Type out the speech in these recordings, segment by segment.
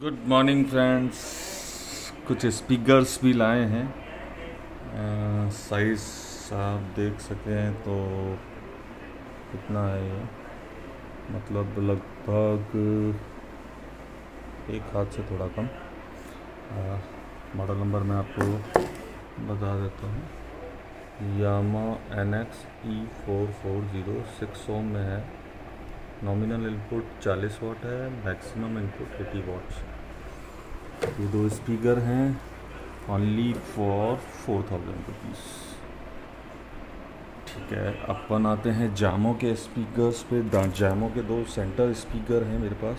Good morning friends कुछ speakers भी लाए हैं। साइज़ आप देख सकें तो कितना है ये? मतलब लगभग एक हाथ से थोड़ा कम। मॉडल नंबर मैं आपको बता देता हूँ। Yamaha N X E four four zero six ohm में है। नॉमिनल इनपुट 40 वाट है मैक्सिमम इनपुट 80 वाट्स ये दो स्पीकर हैं only for four thousand rupees ठीक है, अपन आते हैं जामो के स्पीकर्स पे। जामो के दो सेंटर स्पीकर हैं मेरे पास।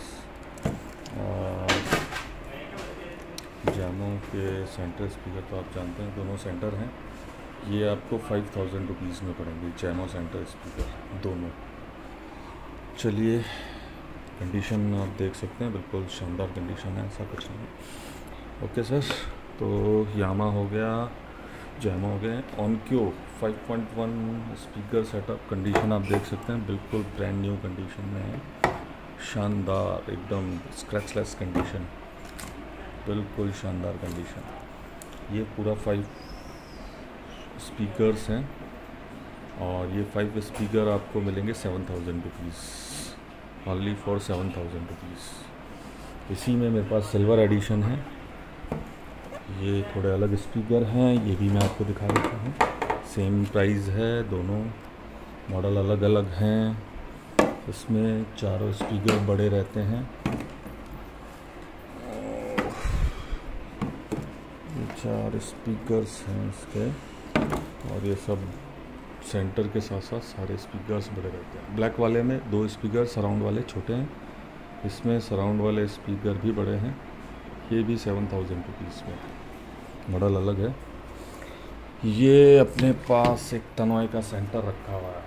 जामो के सेंटर स्पीकर तो आप जानते हैं, दोनों सेंटर हैं। ये आपको फाइव थाउज़ेंड रुपीज़ में पड़ेंगे, जैमो सेंटर स्पीकर दोनों। चलिए कंडीशन आप देख सकते हैं, बिल्कुल शानदार कंडीशन है, ऐसा कुछ नहीं ओके सर तो यामा हो गया, जैमा हो गया Onkyo 5.1 speaker setup condition आप देख सकते हैं, बिल्कुल ब्रांड न्यू कंडीशन में है। शानदार, एकदम स्क्रैचलेस कंडीशन बिल्कुल शानदार कंडीशन ये पूरा फाइव स्पीकर्स हैं, और ये फाइव स्पीकर आपको मिलेंगे seven thousand rupees only for seven thousand rupees इसी में मेरे पास सिल्वर एडिशन है। ये थोड़े अलग स्पीकर हैं, ये भी मैं आपको दिखा देता हूँ। सेम प्राइस है, दोनों मॉडल अलग अलग हैं। इसमें चारों स्पीकर बड़े रहते हैं। चार स्पीकर्स हैं इसके। और ये सब सेंटर के साथ साथ सारे स्पीकर्स बड़े रहते हैं। ब्लैक वाले में दो स्पीकर सराउंड वाले छोटे हैं। इसमें सराउंड वाले स्पीकर भी बड़े हैं। ये भी सेवन थाउज़ेंड रुपीज़ में। मॉडल अलग है। ये अपने पास एक तनवाई का सेंटर रखा हुआ है।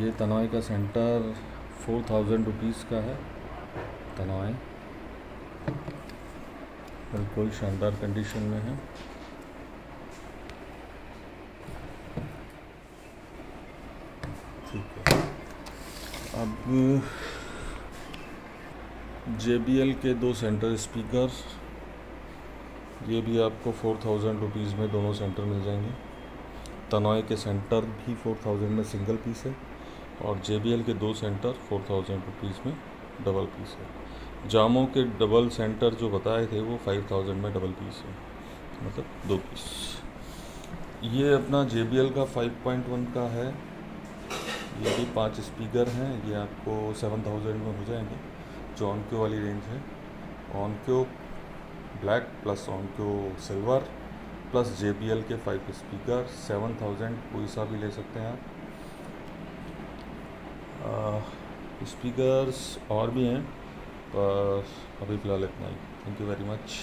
ये तनवाई का सेंटर फोर थाउज़ेंड रुपीज़ का है। तनवाई बिल्कुल शानदार कंडीशन में है। ठीक है। अब JBL के दो सेंटर स्पीकर ये भी आपको फोर थाउज़ेंड रुपीज़ में दोनों सेंटर मिल जाएँगे। तनॉय के सेंटर भी फोर थाउज़ेंड में सिंगल पीस है और JBL के दो सेंटर फोर थाउज़ेंड रुपीज़ में डबल पीस है। जामो के डबल सेंटर जो बताए थे, वो फाइव थाउज़ेंड में डबल पीस है। मतलब दो पीस ये अपना JBL का फाइव पॉइंट वन का है। ये भी पाँच स्पीकर हैं, ये आपको सेवन थाउज़ेंड में हो जाएँगे, जो ऑनक्यो वाली रेंज है। Onkyo black plus Onkyo silver plus JBL के फाइव स्पीकर सेवन थाउज़ेंड कोई सा भी ले सकते हैं आप। स्पीकर्स और भी हैं, पर अभी फ़िलहाल इतना ही। Thank you very much